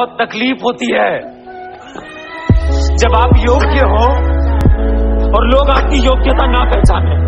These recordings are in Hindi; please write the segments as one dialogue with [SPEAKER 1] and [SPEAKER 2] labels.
[SPEAKER 1] बहुत तकलीफ़ होती है। जब आप योग्य हो और लोग आपकी योग्यता ना पहचाने।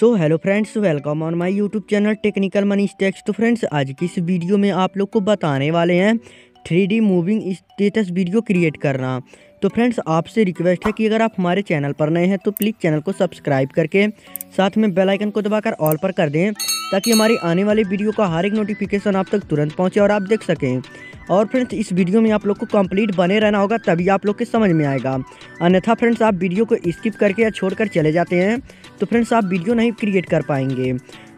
[SPEAKER 2] So hello friends, welcome on my YouTube channel Technical Money Tax तो फ्रेंड्स, आज की इस वीडियो में आप लोग को बताने वाले हैं three moving status video create करना। तो फ्रेंड्स, आपसे रिक्वेस्ट है कि अगर आप हमारे चैनल पर नए हैं तो प्लीज़ चैनल को सब्सक्राइब करके साथ में बेलाइकन को दबाकर ऑल पर कर दें। ताकि हमारी आने वाली वीडियो का हर एक नोटिफिकेशन आप तक तुरंत पहुँचे और आप देख सकें। और फ्रेंड्स इस वीडियो में आप लोग को कंप्लीट बने रहना होगा, तभी आप लोग के समझ में आएगा। अन्यथा फ्रेंड्स आप वीडियो को स्किप करके या छोड़कर चले जाते हैं तो फ्रेंड्स आप वीडियो नहीं क्रिएट कर पाएँगे।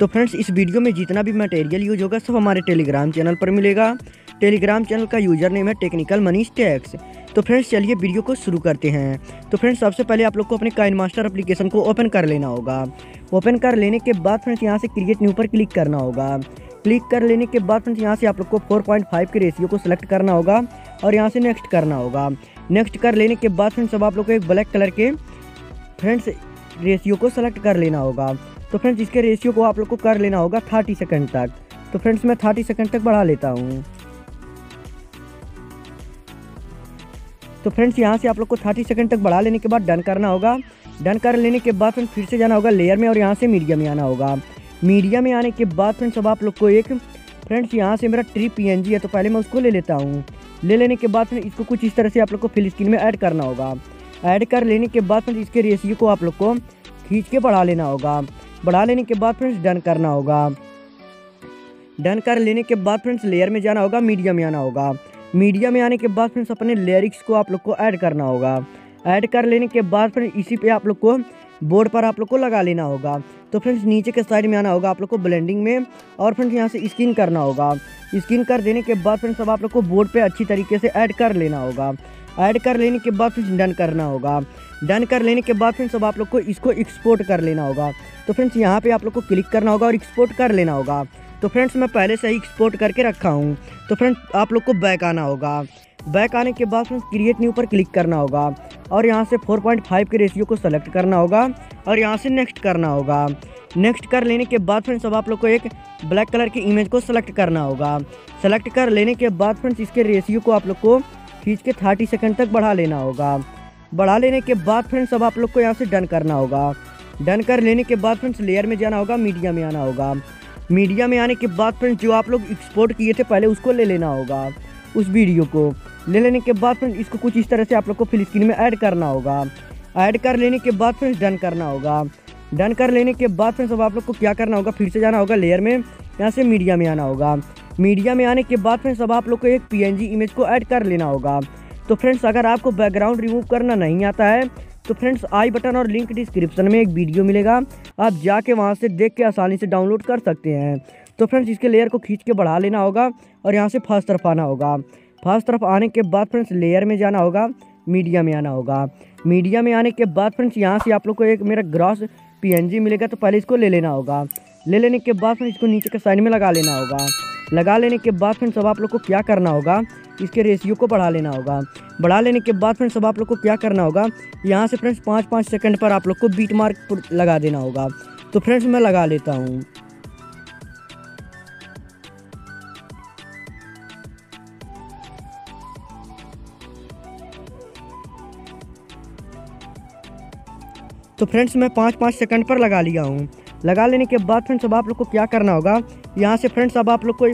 [SPEAKER 2] तो फ्रेंड्स इस वीडियो में जितना भी मटेरियल यूज़ होगा, सब हमारे टेलीग्राम चैनल पर मिलेगा। टेलीग्राम चैनल का यूज़र नेम है टेक्निकल मनी टैक्स। तो फ्रेंड्स, चलिए वीडियो को शुरू करते हैं। तो फ्रेंड्स, सबसे पहले आप लोग को अपने काइन मास्टर एप्लीकेशन को ओपन कर लेना होगा। ओपन कर लेने के बाद फ्रेंड्स, यहाँ से क्रिएट न्यू पर क्लिक करना होगा। क्लिक कर लेने के बाद फ्रेंड्स, यहाँ से आप लोग को 4.5 के रेशियो को सिलेक्ट करना होगा और यहाँ से नेक्स्ट करना होगा। नेक्स्ट कर लेने के बाद फ्रेंड्स, अब आप लोग को एक ब्लैक कलर के फ्रेंड्स, रेशियो को सेलेक्ट कर लेना होगा। तो फ्रेंड्स, इसके रेशियो को आप लोग को कर लेना होगा थर्टी सेकेंड तक। तो फ्रेंड्स, मैं थर्टी सेकेंड तक बढ़ा लेता हूँ। तो फ्रेंड्स यहाँ से आप लोग को थर्टी सेकंड तक बढ़ा लेने के बाद डन करना होगा। डन कर लेने के बाद फ्रेंड फिर से जाना होगा लेयर में और यहाँ से मीडिया में आना होगा। मीडिया में आने के बाद फ्रेंड्स अब आप लोग को एक फ्रेंड्स यहाँ से मेरा ट्री पी है तो पहले मैं उसको ले लेता हूँ। ले लेने के बाद फ्रेंड्स इसको कुछ इस तरह से आप लोग को फिल स्क्रीन में ऐड करना होगा। ऐड कर लेने के बाद फ्रेंड्स इसके रेशियो को आप लोग को खींच के बढ़ा लेना होगा। बढ़ा लेने के बाद फ्रेंड्स डन करना होगा। डन कर लेने के बाद फ्रेंड्स लेयर में जाना होगा मीडिया में आना होगा। मीडिया में आने के बाद फ्रेंड्स, अपने लिरिक्स को आप लोग को ऐड करना होगा। ऐड कर लेने के बाद फ्रेंड्स, इसी पे आप लोग को बोर्ड पर आप लोग को लगा लेना होगा। तो फ्रेंड्स, नीचे के साइड में आना होगा आप लोग को ब्लेंडिंग में और फ्रेंड्स, यहाँ से स्किन करना होगा। स्किन कर देने के बाद फ्रेंड्स, अब आप लोग को बोर्ड पे अच्छी तरीके से ऐड कर लेना होगा। ऐड कर लेने के बाद फ्रेंड्स डन करना होगा। डन कर लेने के बाद फ्रेंड्स, अब आप लोग को इसको एक्सपोर्ट कर लेना होगा। तो फ्रेंड्स, यहाँ पे आप लोग को क्लिक करना होगा और एक्सपोर्ट कर लेना होगा। तो फ्रेंड्स मैं पहले से ही एक्सपोर्ट करके रखा हूँ। तो फ्रेंड्स आप लोग को बैक आना होगा। बैक आने के बाद फ्रेंड्स क्रिएट न्यू पर क्लिक करना होगा। और यहाँ से 4.5 के रेशियो को सेलेक्ट करना होगा। और यहाँ से नेक्स्ट करना होगा। नेक्स्ट कर लेने के बाद फ्रेंड्स अब आप लोग को एक ब्लैक कलर की इमेज को सेलेक्ट करना होगा। सेलेक्ट कर लेने के बाद फ्रेंड्स इसके रेशियो को आप लोग को खींच के थर्टी सेकेंड तक बढ़ा लेना होगा। बढ़ा लेने के बाद फ्रेंड्स अब आप लोग को यहाँ से डन करना होगा। डन कर लेने के बाद फ्रेंड्स लेयर में जाना होगा मीडिया में आना होगा। मीडिया में आने के बाद फ्रेंड्स, जो आप लोग एक्सपोर्ट किए थे, पहले उसको ले लेना होगा, उस वीडियो को। ले लेने के बाद फ्रेंड्स, इसको कुछ इस तरह से आप लोग को फिल स्क्रीन में ऐड करना होगा। ऐड कर लेने के बाद फ्रेंड्स डन करना होगा। डन कर लेने के बाद फ्रेंड्स, अब आप लोग को क्या करना होगा, फिर से जाना होगा लेयर में, यहाँ से मीडिया में आना होगा। मीडिया में आने के बाद फ्रेंड्स, अब आप लोग को एक PNG इमेज को ऐड कर लेना होगा। तो फ्रेंड्स, अगर आपको बैकग्राउंड रिमूव करना नहीं आता है तो फ्रेंड्स, आई बटन और लिंक डिस्क्रिप्शन में एक वीडियो मिलेगा। आप जाके वहाँ से देख के आसानी से डाउनलोड कर सकते हैं। तो फ्रेंड्स, इसके लेयर को खींच के बढ़ा लेना होगा और यहाँ से फ़र्स्ट तरफ़ आना होगा। फ़र्स्ट तरफ़ आने के बाद फ्रेंड्स, लेयर में जाना होगा, मीडिया में आना होगा। मीडिया में आने के बाद फ्रेंड्स, यहाँ से आप लोग को एक मेरा ग्रॉस पी मिलेगा तो पहले इसको ले लेना होगा। ले लेने के बाद फ्रेंड्स, इसको नीचे के साइड में लगा लेना होगा। लगा लेने के बाद फ्रेंड्स, अब आप लोग को क्या करना होगा इसके रेशियो को बढ़ा लेना होगा। बढ़ा लेने के बाद फ्रेंड्स, अब आप लोग को क्या करना होगा? यहाँ से फ्रेंड्स पाँच पाँच सेकंड पर आप लोग को बीट मार्क लगा देना होगा। तो फ्रेंड्स, मैं लगा लेता हूँ। तो फ्रेंड्स, मैं पाँच पाँच सेकंड पर लगा लिया हूँ। लगा लेने के बाद फ्रेंड्स, अब आप लोग को क्या करना होगा? यहाँ से फ्रेंड्स, अब आप लोग को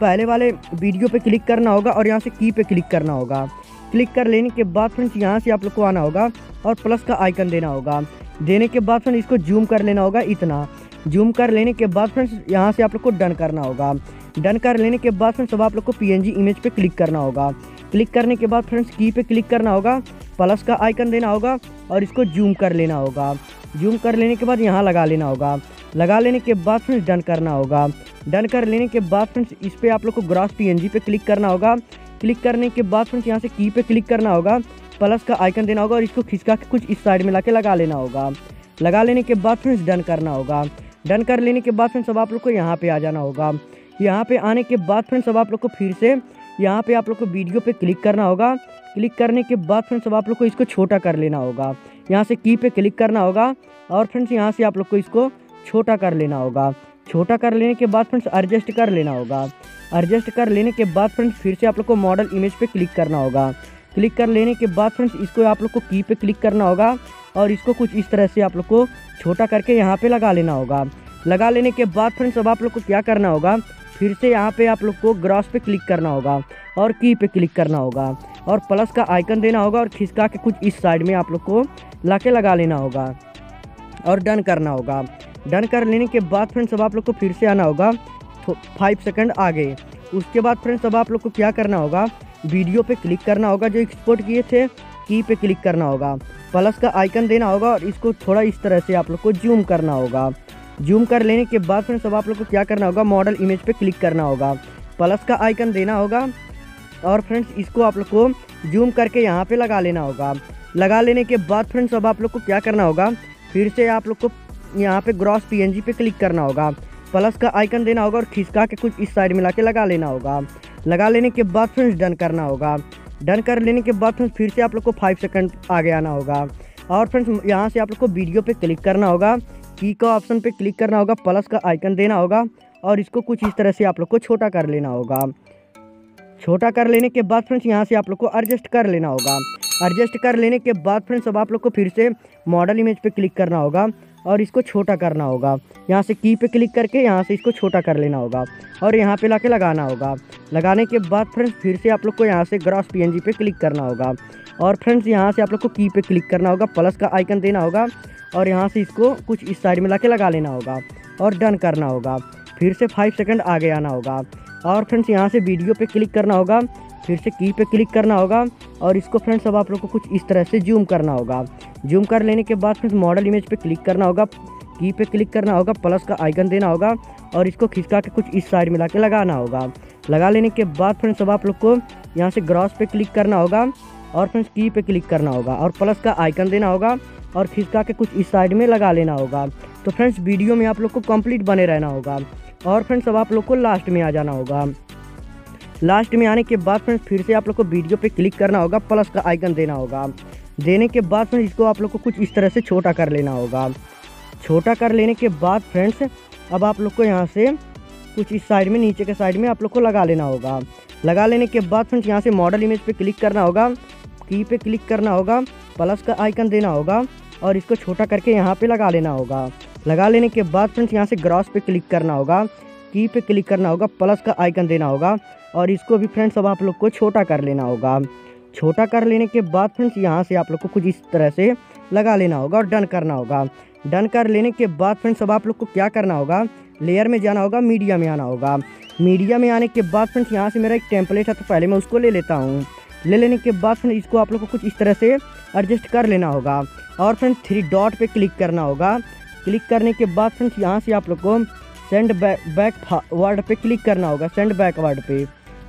[SPEAKER 2] पहले वाले वीडियो पे क्लिक करना होगा और यहाँ से की पे क्लिक करना होगा। क्लिक कर लेने के बाद फ्रेंड्स, यहाँ से आप लोग को आना होगा और प्लस का आइकन देना होगा। देने के बाद फ्रेंड्स, इसको जूम कर लेना होगा इतना। जूम कर लेने के बाद फ्रेंड्स, यहाँ से आप लोग को डन करना होगा। डन कर लेने के बाद फ्रेंड्स, अब आप लोग को पीएनजी इमेज पे क्लिक करना होगा। क्लिक करने के बाद फ्रेंड्स, की पे क्लिक करना होगा, प्लस का आइकन देना होगा और इसको जूम कर लेना होगा। जूम कर लेने के बाद यहाँ लगा लेना होगा। लगा लेने के बाद फ्रेंड्स डन करना होगा। डन कर लेने के बाद फ्रेंड्स इस पर आप लोग को ग्रास पीएनजी पे क्लिक करना होगा। क्लिक करने के बाद फ्रेंड्स यहाँ से की पे क्लिक करना होगा। प्लस का आइकन देना होगा और इसको खिसका के कुछ इस साइड में ला लगा लेना होगा। लगा लेने के बाद फ्रेंड्स डन करना होगा। डन कर लेने के बाद फ्रेंड्स अब आप लोग को यहाँ पे आ जाना होगा। यहाँ पे आने के बाद फ्रेंड्स अब आप लोग को फिर से यहाँ पे आप लोग को वीडियो पे क्लिक करना होगा। क्लिक करने के बाद फ्रेंड्स अब आप लोग को इसको छोटा कर लेना होगा। यहाँ से की पे क्लिक करना होगा और फ्रेंड्स यहाँ से आप लोग को इसको छोटा कर लेना होगा। छोटा कर लेने के बाद फ्रेंड्स एडजस्ट कर लेना होगा। एडजस्ट कर लेने के बाद फ्रेंड्स फिर से आप लोग को मॉडल इमेज पे क्लिक करना होगा। क्लिक कर लेने के बाद फ्रेंड्स इसको आप लोग को की पे क्लिक करना होगा और इसको कुछ इस तरह से आप लोग को छोटा करके यहाँ पे लगा लेना होगा। लगा लेने के बाद फ्रेंड्स अब आप लोग को क्या करना होगा? फिर से यहाँ पे आप लोग को ग्रॉस पे क्लिक करना होगा और की पे क्लिक करना होगा और प्लस का आइकन देना होगा और खिसका के कुछ इस साइड में आप लोग को ला के लगा लेना होगा और डन करना होगा। डन कर लेने के बाद फ्रेंड्स, अब आप लोग को फिर से आना होगा। फाइव सेकंड आगे। उसके बाद फ्रेंड्स, अब आप लोग को क्या करना होगा? वीडियो पे क्लिक करना होगा, जो एक्सपोर्ट किए थे की पे क्लिक करना होगा। प्लस का आइकन देना होगा और इसको थोड़ा इस तरह से आप लोग को जूम करना होगा। जूम कर लेने के बाद फ्रेंड्स, अब आप लोग को क्या करना होगा? मॉडल इमेज पे क्लिक करना होगा। प्लस का आइकन देना होगा और फ्रेंड्स, इसको आप लोग को जूम करके यहाँ पे लगा लेना होगा। लगा लेने के बाद फ्रेंड्स, अब आप लोग को क्या करना होगा? फिर से आप लोग को यहाँ पे ग्रॉस पीएनजी पे क्लिक करना होगा। प्लस का आइकन देना होगा और खिसका के कुछ इस साइड में ला के लगा लेना होगा। लगा लेने के बाद फ्रेंड्स डन करना होगा। डन कर लेने के बाद फ्रेंड्स फिर से आप लोग को फाइव सेकंड आगे आना होगा। और फ्रेंड्स यहाँ से आप लोग को वीडियो पे क्लिक करना होगा। की का ऑप्शन पे क्लिक करना होगा प्लस का आइकन देना होगा। और इसको कुछ इस तरह से आप लोग को छोटा कर लेना होगा। छोटा कर लेने के बाद फ्रेंड्स यहाँ से आप लोग को एडजस्ट कर लेना होगा। एडजस्ट कर लेने के बाद फ्रेंड्स अब आप लोग को फिर से मॉडल इमेज पे क्लिक करना होगा। और इसको छोटा करना होगा। यहाँ से की पे क्लिक करके यहाँ से इसको छोटा कर लेना होगा और यहाँ पे लाके लगाना होगा। लगाने के बाद फ्रेंड्स फिर से आप लोग को यहाँ से ग्रॉस पी पे क्लिक करना होगा। और फ्रेंड्स यहाँ से आप लोग को की पे क्लिक करना होगा प्लस का आइकन देना होगा और यहाँ से इसको कुछ इस साइड में ला लगा लेना होगा और डन करना होगा। फिर से फाइव सेकंड आगे आना होगा और फ्रेंड्स यहाँ से वीडियो पे क्लिक करना होगा। फिर से की पे क्लिक करना होगा और इसको फ्रेंड्स अब आप लोग को कुछ इस तरह से जूम करना होगा। जूम कर लेने के बाद फ्रेंड्स मॉडल इमेज पे क्लिक करना होगा की पे क्लिक करना होगा प्लस का आइकन देना होगा और इसको खिसका के कुछ इस साइड में ला लगाना होगा। लगा लेने के बाद फ्रेंड्स अब आप लोग को यहाँ से ग्रॉस पे क्लिक करना होगा और फ्रेंड्स की पे क्लिक करना होगा और प्लस का आइकन देना होगा और खिसका के कुछ इस साइड में लगा लेना होगा। तो फ्रेंड्स वीडियो में आप लोग को कंप्लीट बने रहना होगा और फ्रेंड्स अब आप लोग को लास्ट में आ जाना होगा। लास्ट में आने के बाद फ्रेंड्स फिर से आप लोग को वीडियो पे क्लिक करना होगा प्लस का आइकन देना होगा। देने के बाद फ्रेंड्स, इसको आप लोग को कुछ इस तरह से छोटा कर लेना होगा। छोटा कर लेने के बाद फ्रेंड्स, अब आप लोग को यहाँ से कुछ इस साइड में, नीचे के साइड में आप लोग को लगा लेना होगा। लगा लेने के बाद फ्रेंड्स, यहाँ से मॉडल इमेज पे क्लिक करना होगा। की पे क्लिक करना होगा। प्लस का आइकन देना होगा। और इसको छोटा करके यहाँ पे लगा लेना होगा। लगा लेने के बाद फ्रेंड्स, यहाँ से ग्रॉस पे क्लिक करना होगा। की पे क्लिक करना होगा। प्लस का आइकन देना होगा। और इसको भी फ्रेंड्स, अब आप लोग को छोटा कर लेना होगा। छोटा कर लेने के बाद फ्रेंड्स, यहाँ से आप लोग को कुछ इस तरह से लगा लेना होगा और डन करना होगा। डन कर लेने के बाद फ्रेंड्स, अब आप लोग को क्या करना होगा? लेयर में जाना होगा, मीडिया में आना होगा। मीडिया में आने के बाद फ्रेंड्स, यहाँ से मेरा एक टेम्पलेट है तो पहले मैं उसको ले लेता हूँ। ले लेने के बाद फ्रेंड्स, इसको आप लोग को कुछ इस तरह से एडजस्ट कर लेना होगा। और फ्रेंड्स, थ्री डॉट पे क्लिक करना होगा। क्लिक करने के बाद फ्रेंड्स, यहाँ से आप लोग को सेंड बैक बैक वर्ड पे क्लिक करना होगा, सेंड बैक वर्ड पे।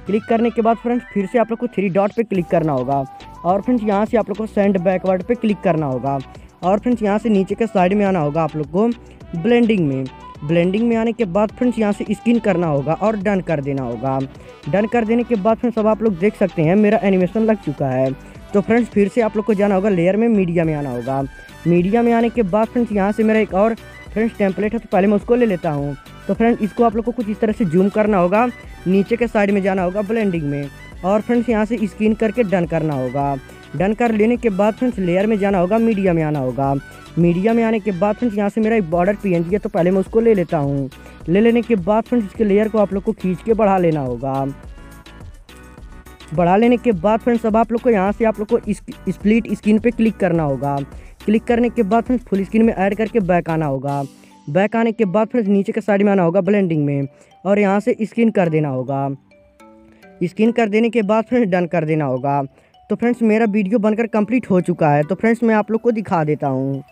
[SPEAKER 2] क्लिक करने के बाद फ्रेंड्स, फिर से आप लोग को थ्री डॉट पे क्लिक करना होगा। और फ्रेंड्स, यहाँ से आप लोग को सेंड बैकवर्ड पे क्लिक करना होगा। और फ्रेंड्स, यहाँ से नीचे के साइड में आना होगा आप लोग को ब्लेंडिंग में। ब्लेंडिंग में आने के बाद फ्रेंड्स, यहाँ से स्किन करना होगा और डन कर देना होगा। डन कर देने के बाद फ्रेंड्स, अब आप लोग देख सकते हैं, मेरा एनिमेशन लग चुका है। तो फ्रेंड्स, फिर से आप लोग को जाना होगा लेयर में मीडिया में आना होगा। मीडिया में आने के बाद फ्रेंड्स, यहाँ से मेरा एक और फ्रेंड्स टेम्पलेट है तो पहले मैं उसको ले लेता हूँ। तो फ्रेंड्स, इसको आप लोग को कुछ इस तरह से जूम करना होगा, नीचे के साइड में जाना होगा ब्लेंडिंग में। और फ्रेंड्स, यहाँ से स्क्रीन करके डन करना होगा। डन कर लेने के बाद फ्रेंड्स लेयर में जाना होगा मीडिया में आना होगा। मीडिया में आने के बाद फ्रेंड्स, यहाँ से मेरा एक बॉर्डर पी है तो पहले मैं उसको ले लेता हूँ। ले लेने के बाद फ्रेंड्स, इसके लेयर को आप लोग को खींच के बढ़ा लेना होगा। बढ़ा लेने के बाद फ्रेंड्स, अब आप लोग को यहाँ से आप लोग को स्प्लिट स्क्रीन पे क्लिक करना होगा। क्लिक करने के बाद फ्रेंड्स फुल स्क्रीन में ऐड करके बैक आना होगा। बैक आने के बाद फ्रेंड्स, नीचे के साइड में आना होगा ब्लेंडिंग में। और यहाँ से स्क्रीन कर देना होगा। स्क्रीन कर देने के बाद फ्रेंड्स डन कर देना होगा। तो फ्रेंड्स, मेरा वीडियो बनकर कंप्लीट हो चुका है। तो फ्रेंड्स, मैं आप लोग को दिखा देता हूँ।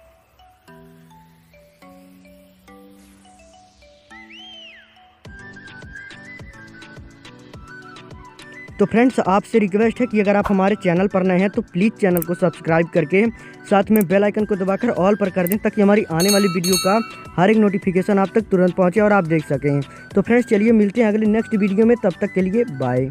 [SPEAKER 2] तो फ्रेंड्स आपसे रिक्वेस्ट है कि अगर आप हमारे चैनल पर नए हैं तो प्लीज़ चैनल को सब्सक्राइब करके साथ में बेल आइकन को दबाकर ऑल पर कर दें, ताकि हमारी आने वाली वीडियो का हर एक नोटिफिकेशन आप तक तुरंत पहुँचे और आप देख सकें। तो फ्रेंड्स चलिए मिलते हैं अगले नेक्स्ट वीडियो में। तब तक के लिए बाय